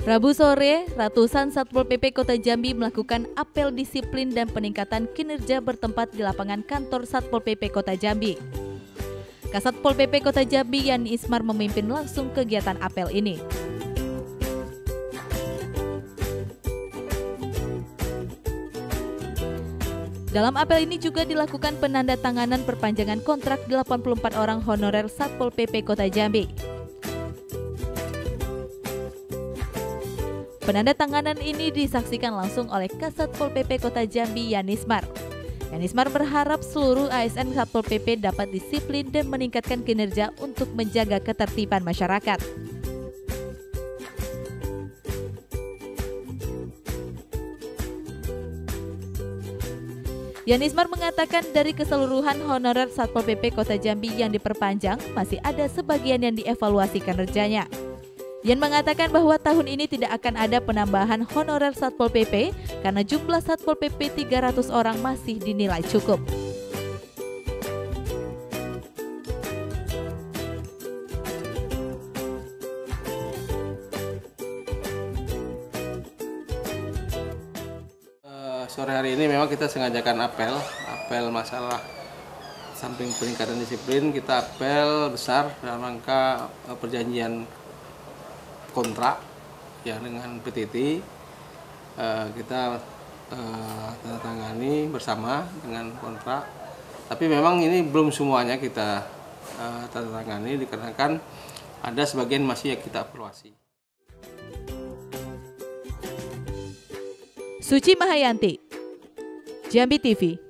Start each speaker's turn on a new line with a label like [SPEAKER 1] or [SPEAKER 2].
[SPEAKER 1] Rabu sore, ratusan Satpol PP Kota Jambi melakukan apel disiplin dan peningkatan kinerja bertempat di lapangan kantor Satpol PP Kota Jambi. Kasatpol PP Kota Jambi Yani Ismar memimpin langsung kegiatan apel ini. Dalam apel ini juga dilakukan penandatanganan perpanjangan kontrak 84 orang honorer Satpol PP Kota Jambi. Penandatanganan ini disaksikan langsung oleh Kasat Pol PP Kota Jambi Yanismar. Yanismar berharap seluruh ASN Satpol PP dapat disiplin dan meningkatkan kinerja untuk menjaga ketertiban masyarakat. Yanismar mengatakan dari keseluruhan honorer Satpol PP Kota Jambi yang diperpanjang, masih ada sebagian yang dievaluasi kinerjanya. Yan mengatakan bahwa tahun ini tidak akan ada penambahan honorer Satpol PP karena jumlah Satpol PP 300 orang masih dinilai cukup.
[SPEAKER 2] Eh, sore hari ini memang kita sengajakan apel, apel masalah samping peningkatan disiplin, kita apel besar dalam rangka eh, perjanjian kontrak ya dengan PTT uh, eh, kita uh, tanda tangani bersama dengan kontrak tapi memang ini belum semuanya kita uh, tanda tangani dikarenakan ada sebagian masih yang kita evaluasi.
[SPEAKER 1] Suci Mahayanti, Jambi TV.